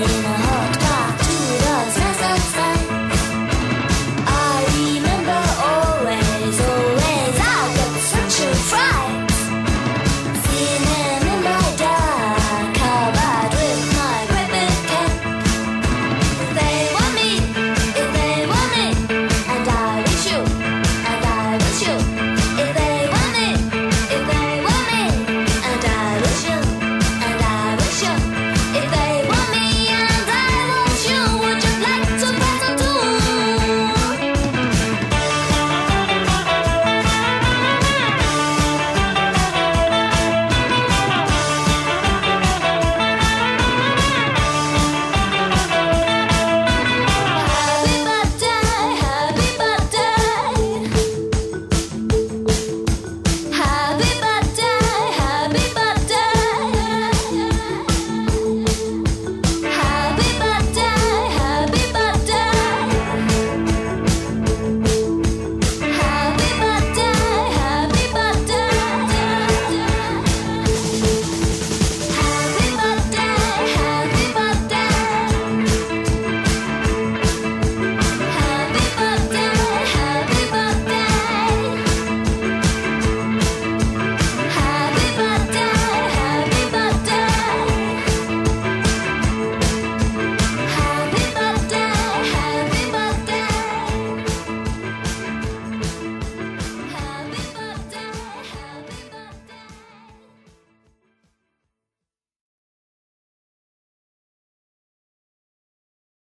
you.